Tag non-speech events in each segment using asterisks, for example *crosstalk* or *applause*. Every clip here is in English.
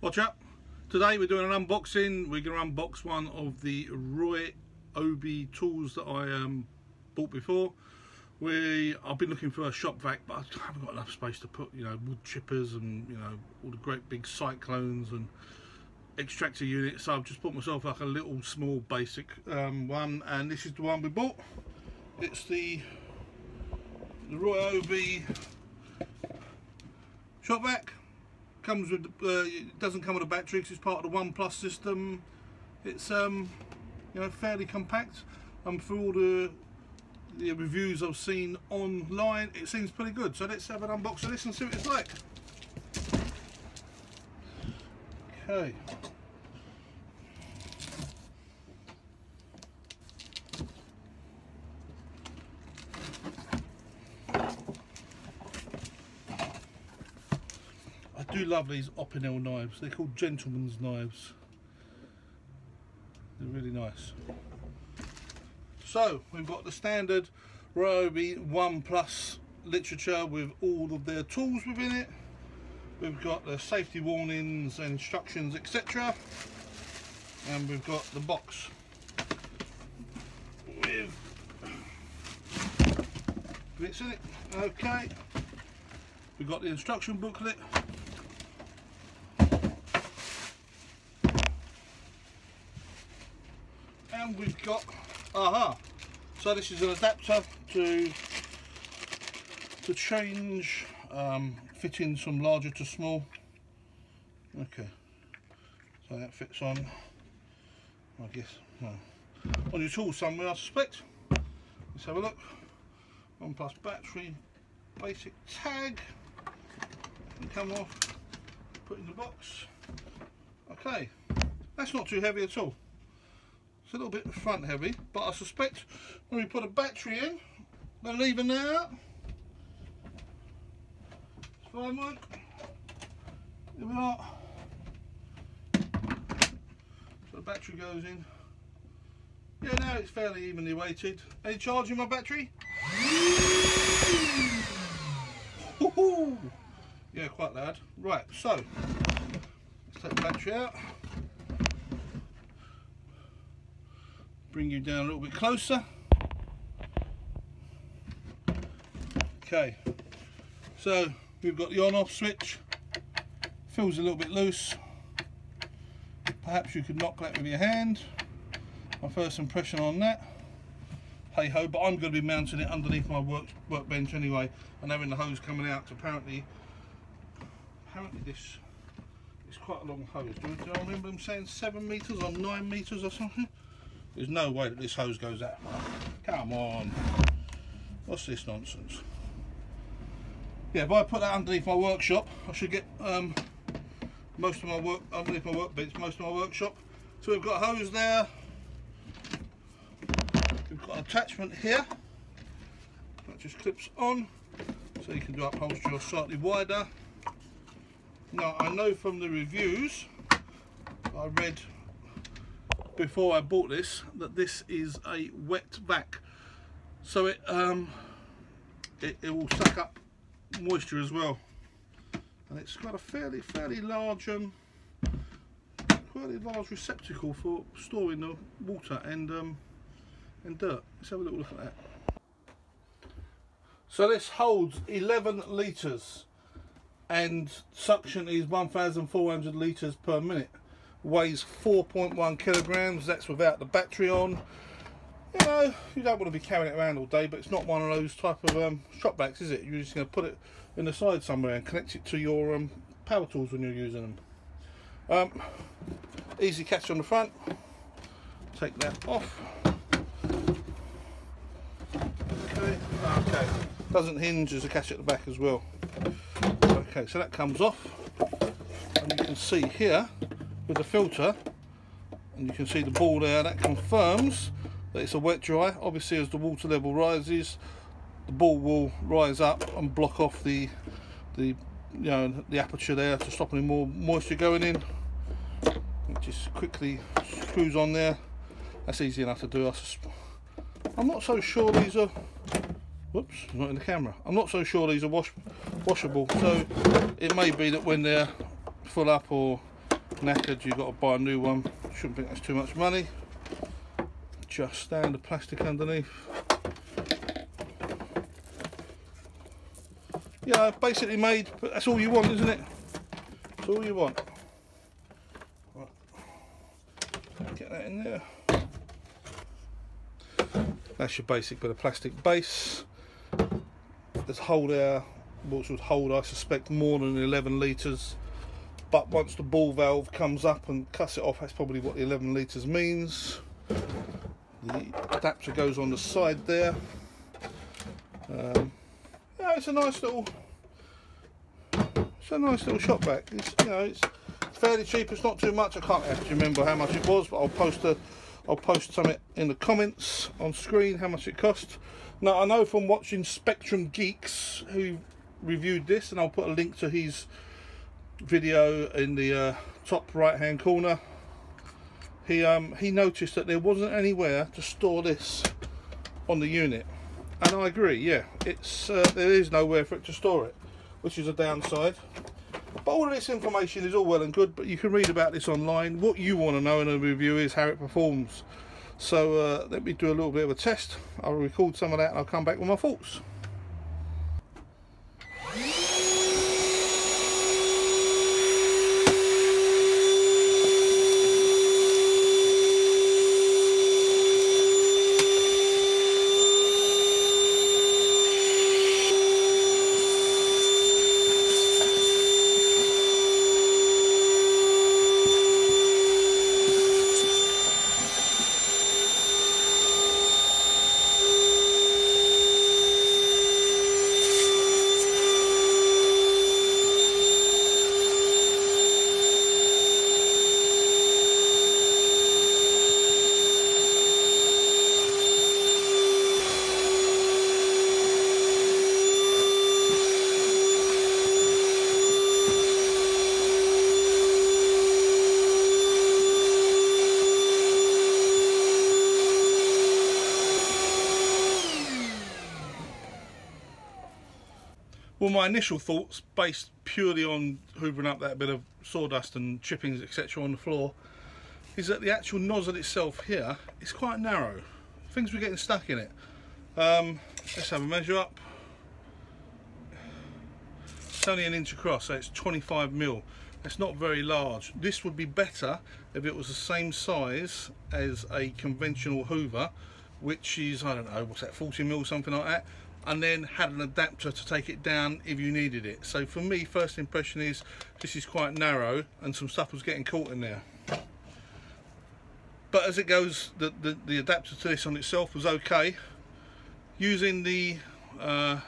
Watch up. Today we're doing an unboxing. We're going to unbox one of the Roy Obi tools that I um, bought before. We I've been looking for a shop vac, but I haven't got enough space to put you know wood chippers and you know all the great big cyclones and extractor units. So I've just bought myself like a little small basic um, one, and this is the one we bought. It's the the Ryobi shop vac comes with uh, it doesn't come with a battery because it's part of the One Plus system. It's um, you know fairly compact. And for all the the reviews I've seen online, it seems pretty good. So let's have an unbox of this and see what it's like. Okay. Do love these Opinel knives. They're called gentleman's knives. They're really nice. So we've got the standard Ryobi One Plus literature with all of their tools within it. We've got the safety warnings instructions etc. And we've got the box with bits in it. Okay. We've got the instruction booklet we've got aha. So this is an adapter to to change um, fittings from larger to small. Okay. So that fits on I guess on your tool somewhere I suspect. Let's have a look. One plus battery basic tag. And come off put in the box. Okay. That's not too heavy at all it's a little bit front heavy, but I suspect when we put a battery in, the lever now. It's fine, Mike. Here we are. So the battery goes in. Yeah, now it's fairly evenly weighted. Any charge in my battery? yeah, quite loud. Right, so let's take the battery out. Bring you down a little bit closer. Okay, so we've got the on off switch, feels a little bit loose. Perhaps you could knock that with your hand. My first impression on that. Hey ho, but I'm going to be mounting it underneath my work workbench anyway, and having the hose coming out. Apparently, apparently this is quite a long hose. Do I remember them saying seven meters or nine meters or something? There's no way that this hose goes that far. Come on. What's this nonsense? Yeah, if I put that underneath my workshop, I should get um, most of my work underneath my workbench, most of my workshop. So we've got a hose there. We've got an attachment here that just clips on, so you can do upholstery or slightly wider. Now I know from the reviews I read before I bought this that this is a wet vac. So it um it, it will suck up moisture as well. And it's got a fairly fairly large um fairly large receptacle for storing the water and um and dirt. Let's have a little look at that. So this holds 11 litres and suction is 1400 litres per minute weighs 4.1 kilograms that's without the battery on. You know you don't want to be carrying it around all day but it's not one of those type of um, shop vacs is it? You're just going to put it in the side somewhere and connect it to your um, power tools when you're using them. Um, easy catch on the front. Take that off. Okay okay. Doesn't hinge as a catch at the back as well. Okay so that comes off. And you can see here with the filter and you can see the ball there that confirms that it's a wet dry. Obviously as the water level rises the ball will rise up and block off the the you know the aperture there to stop any more moisture going in. It just quickly screws on there. That's easy enough to do. I'm not so sure these are whoops not in the camera. I'm not so sure these are wash washable. So it may be that when they're full up or knackered, you've got to buy a new one. Shouldn't think that's too much money. Just standard plastic underneath. Yeah, basically made, but that's all you want, isn't it? That's all you want. Right. Get that in there. That's your basic bit of plastic base. There's hold air, which would hold, I suspect, more than 11 litres. But once the ball valve comes up and cuts it off, that's probably what the 11 litres means. The adapter goes on the side there. Um, yeah, it's a nice little, it's a nice little shop vac. It's you know, it's fairly cheap. It's not too much. I can't actually remember how much it was, but I'll post a I'll post something in the comments on screen how much it cost. Now I know from watching Spectrum Geeks who reviewed this and I'll put a link to his video in the uh, top right hand corner he um, he noticed that there wasn't anywhere to store this on the unit and I agree yeah it's uh, there is nowhere for it to store it which is a downside but all of this information is all well and good, but you can read about this online. What you want to know in a review is how it performs. So uh, let me do a little bit of a test. I'll record some of that and I'll come back with my thoughts. Well, my initial thoughts, based purely on hoovering up that bit of sawdust and chippings, etc., on the floor, is that the actual nozzle itself here is quite narrow. Things were getting stuck in it. Um, let's have a measure up. It's only an inch across, so it's 25 mil. It's not very large. This would be better if it was the same size as a conventional Hoover, which is, I don't know, what's that, 40 mil, something like that and then had an adapter to take it down if you needed it. So for me, first impression is this is quite narrow and some stuff was getting caught in there. But as it goes, the, the, the adapter to this on itself was okay. Using the, uh,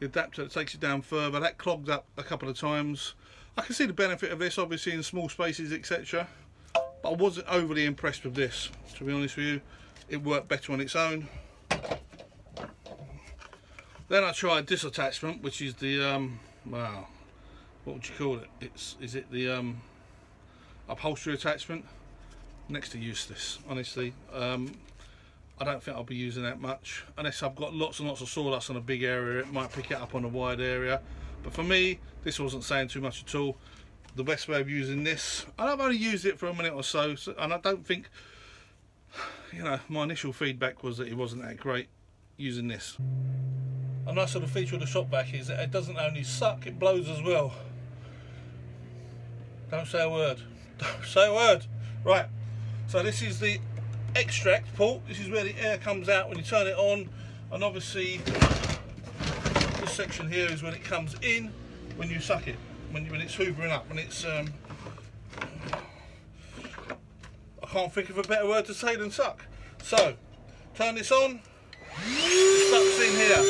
the adapter that takes it down further, that clogged up a couple of times. I can see the benefit of this, obviously in small spaces, etc. But I wasn't overly impressed with this, to be honest with you. It worked better on its own. Then I tried this attachment, which is the, um, wow, what would you call it? It's Is it the um, upholstery attachment? Next to useless, honestly. Um, I don't think I'll be using that much. Unless I've got lots and lots of sawdust on a big area, it might pick it up on a wide area. But for me, this wasn't saying too much at all. The best way of using this, and I've only used it for a minute or so, so and I don't think, *sighs* you know, my initial feedback was that it wasn't that great using this a nice little feature of the shop vac is that it doesn't only suck, it blows as well. Don't say a word. *laughs* Don't say a word. Right, so this is the extract port. This is where the air comes out when you turn it on. And obviously, this section here is when it comes in when you suck it. When, when it's hoovering up, when it's... Um, I can't think of a better word to say than suck. So, turn this on. Sucks in here.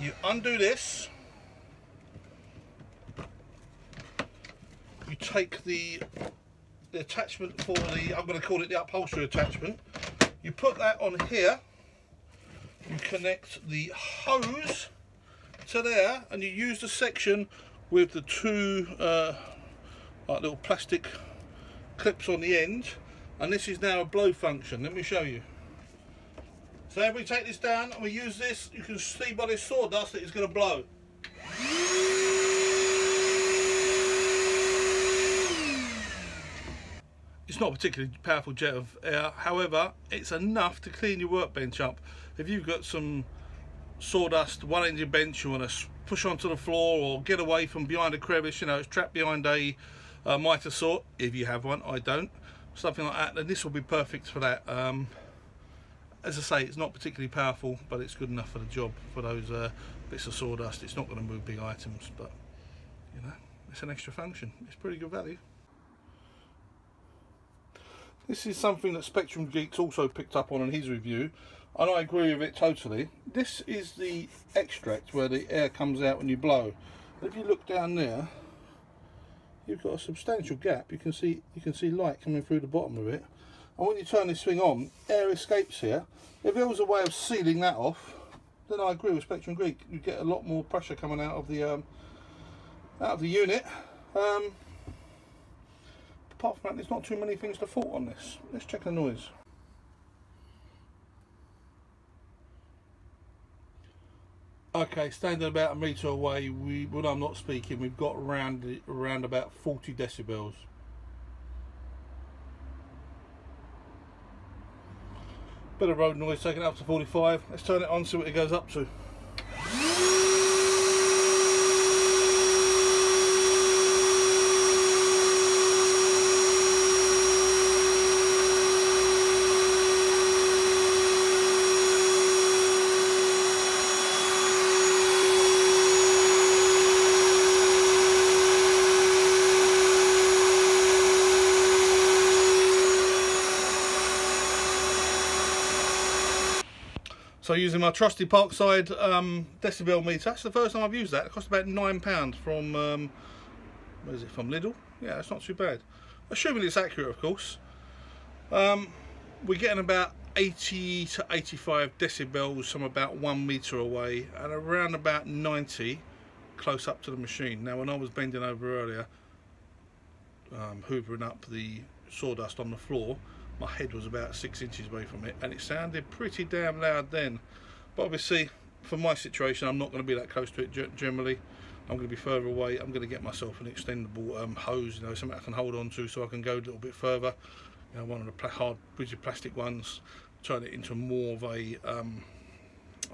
You undo this. You take the the attachment for the I'm going to call it the upholstery attachment. You put that on here. You connect the hose to there and you use the section with the two uh, like little plastic clips on the end. And this is now a blow function. Let me show you so if we take this down and we use this, you can see by this sawdust that it's going to blow. It's not a particularly powerful jet of air, however, it's enough to clean your workbench up. If you've got some sawdust, one engine bench you want to push onto the floor or get away from behind a crevice, you know, it's trapped behind a, a mitre saw, if you have one, I don't, something like that, and this will be perfect for that. Um, as I say, it's not particularly powerful, but it's good enough for the job, for those uh, bits of sawdust. It's not going to move big items, but, you know, it's an extra function. It's pretty good value. This is something that Spectrum Geeks also picked up on in his review, and I agree with it totally. This is the extract where the air comes out when you blow. If you look down there, you've got a substantial gap. You can see you can see light coming through the bottom of it. And when you turn this thing on, air escapes here. If there was a way of sealing that off, then I agree with Spectrum Geek You get a lot more pressure coming out of the um, out of the unit. Um, apart from that, there's not too many things to fault on this. Let's check the noise. Okay, standing about a metre away, we, when I'm not speaking, we've got around, around about 40 decibels. Bit of road noise taking it up to 45. Let's turn it on, see what it goes up to. So using my trusty Parkside um, decibel meter, that's the first time I've used that. It cost about £9 from, um, where is it, from Lidl? Yeah, it's not too bad. Assuming it's accurate, of course. Um, we're getting about 80 to 85 decibels from about one metre away and around about 90 close up to the machine. Now when I was bending over earlier, um, hoovering up the sawdust on the floor, my head was about six inches away from it and it sounded pretty damn loud then. But obviously for my situation I'm not going to be that close to it generally. I'm going to be further away. I'm going to get myself an extendable um, hose you know something I can hold on to so I can go a little bit further. You know one of the hard rigid plastic ones. Turn it into more of a um,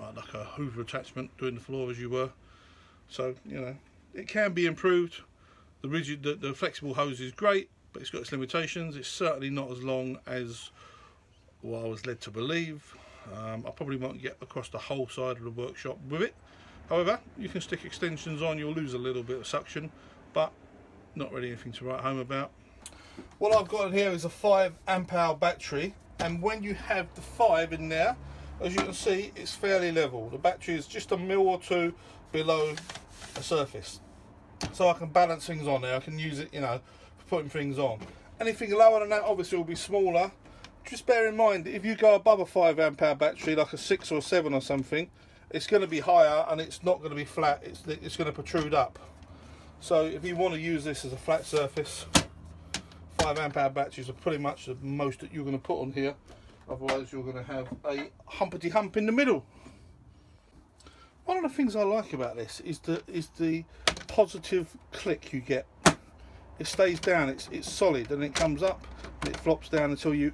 uh, like a hoover attachment doing the floor as you were. So you know it can be improved. The rigid the, the flexible hose is great but it's got its limitations. It's certainly not as long as what I was led to believe. Um, I probably won't get across the whole side of the workshop with it. However, you can stick extensions on, you'll lose a little bit of suction, but not really anything to write home about. What I've got in here is a 5 amp hour battery, and when you have the 5 in there, as you can see, it's fairly level. The battery is just a mil or two below the surface. So I can balance things on there, I can use it, you know, putting things on. Anything lower than that obviously will be smaller. Just bear in mind, if you go above a 5 amp hour battery, like a 6 or 7 or something, it's going to be higher and it's not going to be flat, it's, it's going to protrude up. So if you want to use this as a flat surface, 5 amp hour batteries are pretty much the most that you're going to put on here. Otherwise you're going to have a humpity hump in the middle. One of the things I like about this is the, is the positive click you get it stays down it's it's solid and it comes up and it flops down until you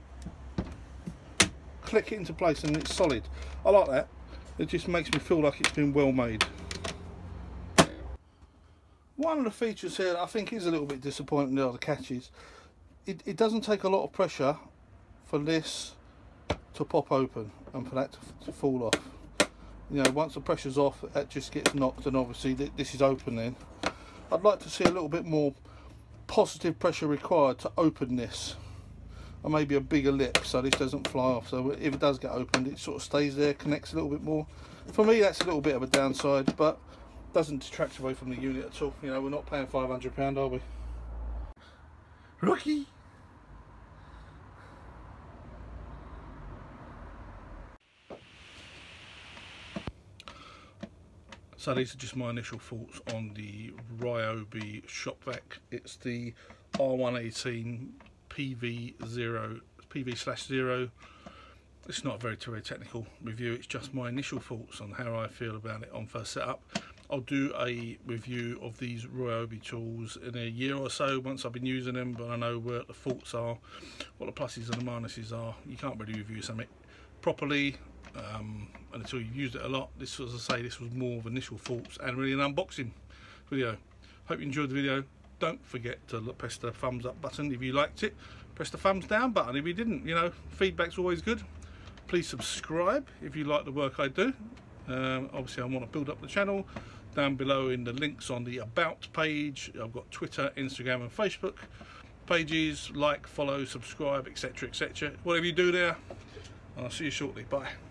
click it into place and it's solid. I like that. It just makes me feel like it's been well made. One of the features here I think is a little bit disappointing the other catches. It, it doesn't take a lot of pressure for this to pop open and for that to, to fall off. You know once the pressure's off that just gets knocked and obviously this is open then I'd like to see a little bit more positive pressure required to open this. Or maybe a bigger lip so this doesn't fly off. So if it does get opened it sort of stays there connects a little bit more. For me that's a little bit of a downside but doesn't detract away from the unit at all. You know we're not paying 500 pound are we? Rookie So these are just my initial thoughts on the Ryobi shop vac. It's the R118 PV0 PV slash zero. It's not a very very technical review. It's just my initial thoughts on how I feel about it on first setup. I'll do a review of these Ryobi tools in a year or so once I've been using them but I know where the faults are what the pluses and the minuses are you can't really review something properly um, until you've used it a lot. This was I say this was more of initial thoughts and really an unboxing video. Hope you enjoyed the video. Don't forget to press the thumbs up button if you liked it. Press the thumbs down button if you didn't you know. Feedback's always good. Please subscribe if you like the work I do. Um, obviously I want to build up the channel. Down below in the links on the about page I've got Twitter Instagram and Facebook. Pages like follow subscribe etc etc whatever you do there I'll see you shortly. Bye